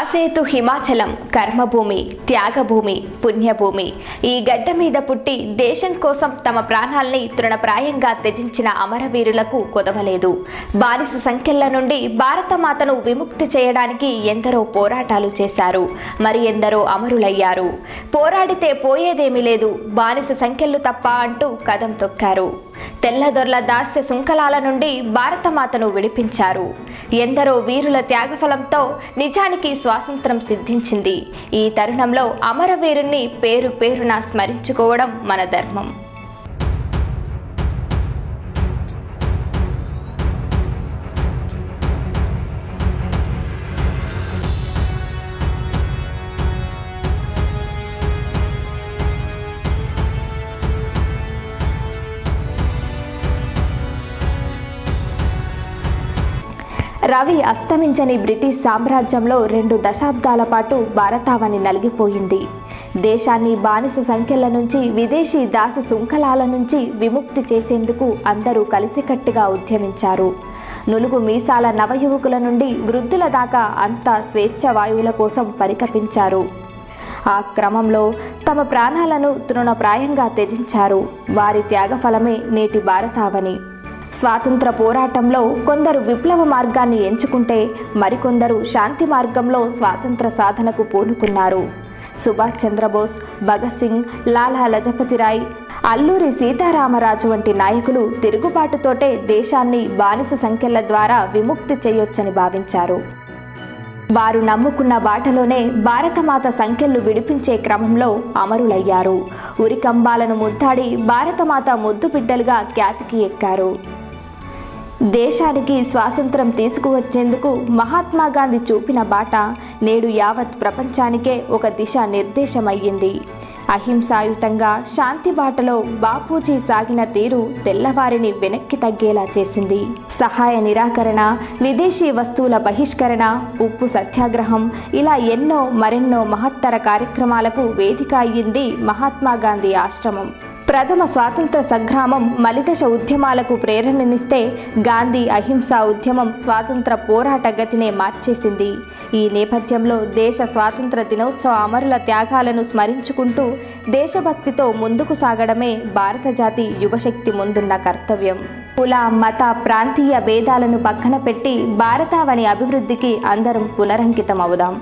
అసేతు హిమాచలం కర్మభూమి త్యాగభూమి పుణ్యభూమి. ఈ గడ్డ మీద పుట్టి దేశం కోసం తమ ప్రాణాల్ని తృణప్రాయంగా త్యజించిన అమరవీరులకు కొదవలేదు. బానిస సంఖ్యల నుండి భారతమాతను విముక్తి చేయడానికి ఎందరో పోరాటాలు చేశారు. మరి ఎందరో అమరులయ్యారు. పోరాడితే పోయేదేమీ లేదు. బానిస సంఖ్యలు తప్ప అంటూ కదం తొక్కారు. తెల్లదొర్ల దాస్య శృంఖలాల నుండి భారతమాతను విడిపించారు. ఎందరో వీరుల త్యాగఫలంతో నిజానికి స్వాతంత్రం సిద్ధించింది. ఈ తరుణంలో అమరవీరుణ్ణి పేరు పేరున స్మరించుకోవడం మన ధర్మం. రవి అస్తమించని బ్రిటిష్ సామ్రాజ్యంలో రెండు దశాబ్దాల పాటు భారతావని నలిగిపోయింది. దేశాన్ని బానిస సంఖ్యల నుంచి విదేశీ దాస శృంఖలాల నుంచి విముక్తి చేసేందుకు అందరూ కలిసికట్టుగా ఉద్యమించారు. నులుగు మీసాల నవయువకుల నుండి వృద్ధుల దాకా అంతా స్వేచ్ఛ వాయువుల కోసం పరితపించారు. ఆ క్రమంలో తమ ప్రాణాలను తృణప్రాయంగా త్యజించారు. వారి త్యాగఫలమే నేటి భారతావని. స్వాతంత్ర పోరాటంలో కొందరు విప్లవ మార్గాన్ని ఎంచుకుంటే మరికొందరు శాంతి మార్గంలో స్వాతంత్ర సాధనకు పూనుకున్నారు. సుభాష్ చంద్రబోస్ భగత్ సింగ్ లాలా లజపతిరాయ్ అల్లూరి సీతారామరాజు వంటి నాయకులు తిరుగుబాటుతోటే దేశాన్ని బానిస సంఖ్యల ద్వారా విముక్తి చేయొచ్చని భావించారు. వారు నమ్ముకున్న బాటలోనే భారతమాత సంఖ్యలు విడిపించే క్రమంలో అమరులయ్యారు. ఉరికంబాలను ముద్దాడి భారతమాత ముద్దు బిడ్డలుగా ఖ్యాతికి ఎక్కారు. దేశానికి స్వాతంత్రం తీసుకువచ్చేందుకు మహాత్మా గాంధీ చూపిన బాట నేడు యావత్ ప్రపంచానికే ఒక దిశ నిర్దేశమయ్యింది అహింసాయుతంగా శాంతి బాటలో బాపూజీ సాగిన తీరు తెల్లవారిని వెనక్కి తగ్గేలా చేసింది. సహాయ నిరాకరణ విదేశీ వస్తువుల బహిష్కరణ ఉప్పు సత్యాగ్రహం ఇలా ఎన్నో మరెన్నో మహత్తర కార్యక్రమాలకు వేదిక అయ్యింది మహాత్మా గాంధీ ఆశ్రమం. ప్రథమ స్వాతంత్ర సంగ్రామం మలిదశ ఉద్యమాలకు ప్రేరణనిస్తే గాంధీ అహింసా ఉద్యమం స్వాతంత్ర పోరాట గతినే మార్చేసింది. ఈ నేపథ్యంలో దేశ స్వాతంత్ర దినోత్సవ అమరుల త్యాగాలను స్మరించుకుంటూ దేశభక్తితో ముందుకు సాగడమే భారత జాతి యువశక్తి ముందున్న కర్తవ్యం. కుల మత ప్రాంతీయ భేదాలను పక్కన పెట్టి భారతావని అభివృద్ధికి అందరం పునరంకితం అవుదాం